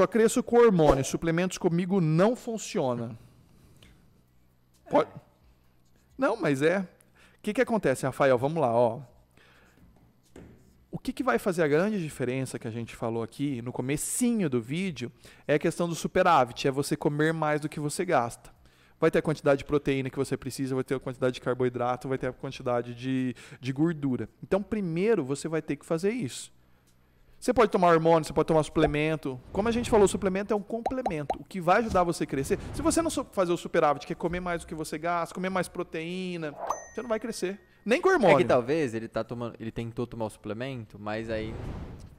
só cresço com hormônio, suplementos comigo não funciona. Pode... Não, mas é. O que, que acontece, Rafael? Vamos lá, ó. O que, que vai fazer a grande diferença que a gente falou aqui no comecinho do vídeo é a questão do superávit, é você comer mais do que você gasta. Vai ter a quantidade de proteína que você precisa, vai ter a quantidade de carboidrato, vai ter a quantidade de, de gordura. Então, primeiro, você vai ter que fazer isso. Você pode tomar hormônio, você pode tomar suplemento. Como a gente falou, o suplemento é um complemento. O que vai ajudar você a crescer. Se você não fazer o superávit, que é comer mais do que você gasta, comer mais proteína, você não vai crescer. Nem com hormônio. É que talvez ele tá tomando, ele tentou tomar o suplemento, mas aí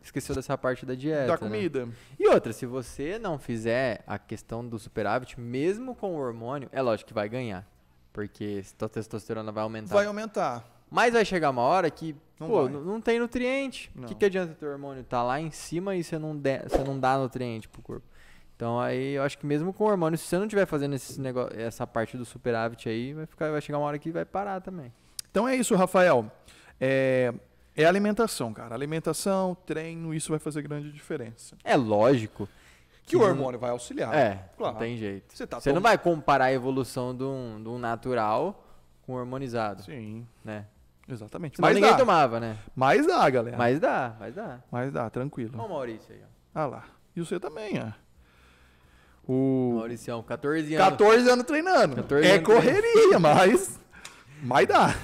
esqueceu dessa parte da dieta. Da né? comida. E outra, se você não fizer a questão do superávit, mesmo com o hormônio, é lógico que vai ganhar. Porque a testosterona vai aumentar. Vai aumentar. Mas vai chegar uma hora que, Não pô, vai. não tem nutriente. O que, que adianta ter hormônio? Tá lá em cima e você não, der, você não dá nutriente pro corpo. Então aí eu acho que mesmo com hormônio, se você não estiver fazendo esse negócio, essa parte do superávit aí, vai, ficar, vai chegar uma hora que vai parar também. Então é isso, Rafael. É, é alimentação, cara. Alimentação, treino, isso vai fazer grande diferença. É lógico. Que o não- hormônio vai auxiliar. É, claro. não tem jeito. Você, tá Você não vai comparar a evolução de um, de um natural com um hormonizado, Sim, né? Exatamente. Senão Mas ninguém dá. tomava, né? Mas dá, galera. Mas dá, mas dá. Mas dá, tranquilo. Olha o Maurício aí, ó. Ah lá. E você também, ó. O... Mauricião, 14 anos. 14 anos treinando. 14 é anos correria, mas... Mas dá.